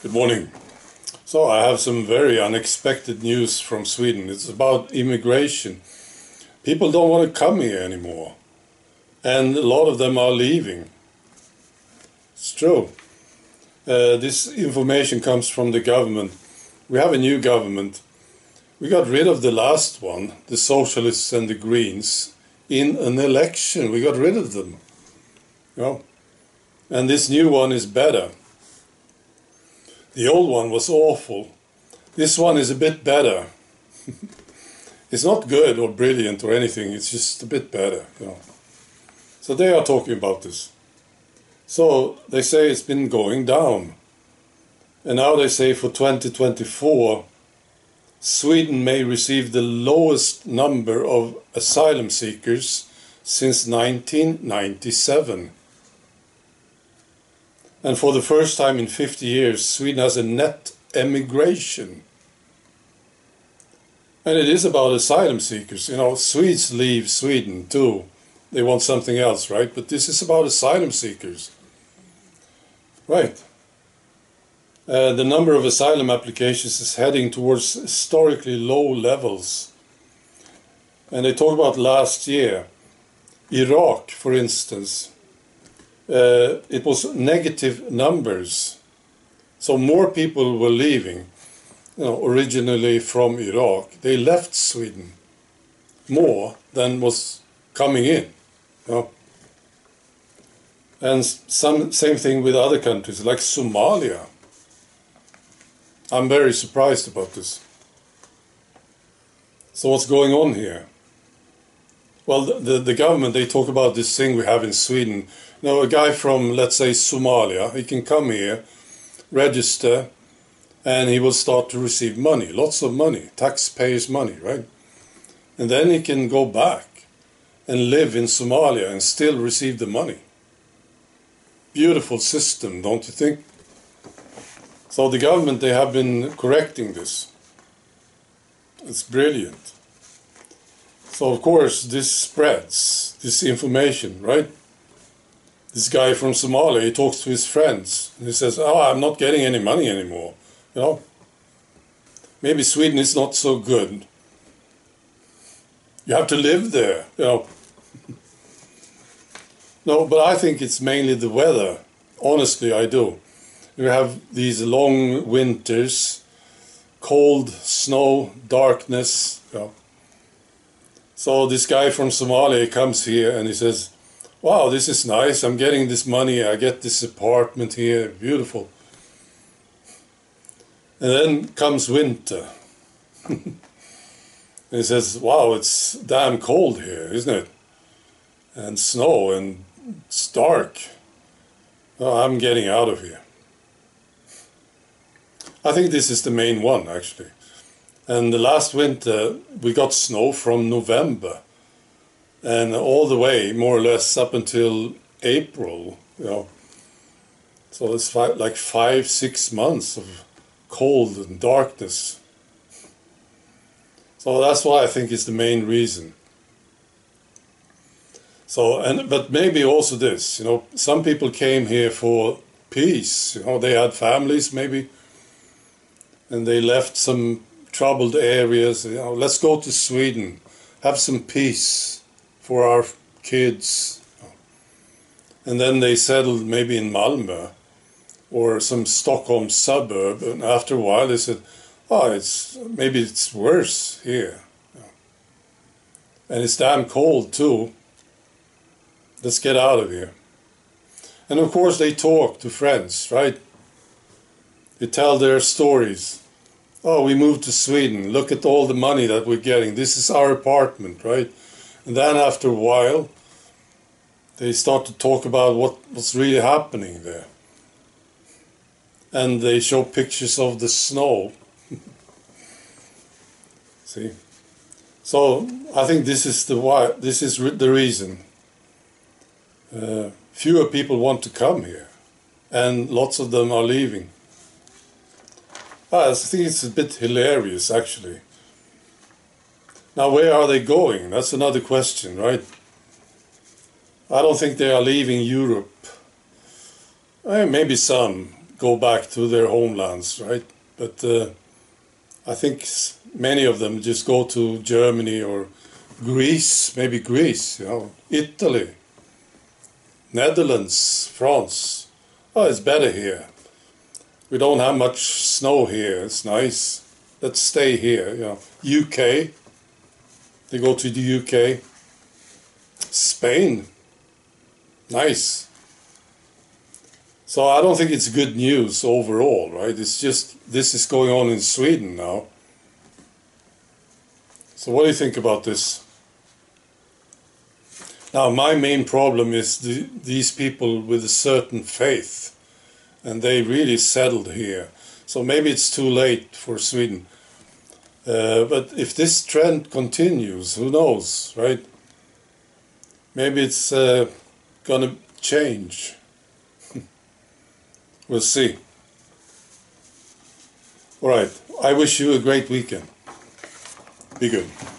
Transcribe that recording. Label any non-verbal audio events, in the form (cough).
Good morning. So I have some very unexpected news from Sweden. It's about immigration. People don't want to come here anymore. And a lot of them are leaving. It's true. Uh, this information comes from the government. We have a new government. We got rid of the last one, the Socialists and the Greens, in an election. We got rid of them. You know? And this new one is better. The old one was awful. This one is a bit better. (laughs) it's not good or brilliant or anything, it's just a bit better. You know. So they are talking about this. So they say it's been going down. And now they say for 2024, Sweden may receive the lowest number of asylum seekers since 1997. And for the first time in 50 years, Sweden has a net emigration. And it is about asylum seekers. You know, Swedes leave Sweden too. They want something else, right? But this is about asylum seekers. Right. Uh, the number of asylum applications is heading towards historically low levels. And they talk about last year. Iraq, for instance, uh, it was negative numbers. So more people were leaving, you know, originally from Iraq. They left Sweden more than was coming in. You know. And some same thing with other countries like Somalia. I'm very surprised about this. So what's going on here? Well, the, the, government, they talk about this thing we have in Sweden now, a guy from, let's say, Somalia, he can come here, register, and he will start to receive money, lots of money, taxpayers' money, right? And then he can go back and live in Somalia and still receive the money. Beautiful system, don't you think? So the government, they have been correcting this. It's brilliant. So of course this spreads, this information, right? this guy from Somalia, he talks to his friends. And he says, "Oh, I'm not getting any money anymore." You know, maybe Sweden is not so good. You have to live there. You know. (laughs) no, but I think it's mainly the weather. Honestly, I do. We have these long winters, cold, snow, darkness. You know. So this guy from Somalia comes here and he says, wow, this is nice. I'm getting this money. I get this apartment here. Beautiful. And then comes winter. and (laughs) he says, wow, it's damn cold here, isn't it? And snow and it's dark. Oh, I'm getting out of here. I think this is the main one, actually. And the last winter, we got snow from November and all the way more or less up until April, you know. So it's five, like five, six months of cold and darkness. So that's why I think is the main reason. So and but maybe also this, you know, some people came here for peace. You know, they had families maybe, and they left some troubled areas. You know, let's go to Sweden, have some peace for our kids. And then they settled maybe in Malmö or some Stockholm suburb. And after a while, they said, "Oh, it's maybe it's worse here, and it's damn cold too. Let's get out of here." And of course, they talk to friends, right? They tell their stories. Oh, we moved to Sweden. Look at all the money that we're getting. This is our apartment, right? And then after a while, they start to talk about what, what's really happening there. And they show pictures of the snow. (laughs) See? So I think this is the why. This is the reason. Uh, fewer people want to come here, and lots of them are leaving. Ah, I think it's a bit hilarious, actually. Now, where are they going? That's another question, right? I don't think they are leaving Europe. Eh, maybe some, go back to their homelands, right? But uh, I think many of them just go to Germany or Greece, maybe Greece, you know, Italy, Netherlands, France. Oh, it's better here. We don't have much snow here. It's nice. Let's stay here. You know, UK. They go to the UK. Spain. Nice. So I don't think it's good news overall, right? It's just this is going on in Sweden now. So what do you think about this? Now, my main problem is the, these people with a certain faith, and they really settled here. So maybe it's too late for Sweden. Uh, but if this trend continues, who knows, right? Maybe it's uh, to change. (laughs) we'll see. All right. I wish you a great weekend. Be good.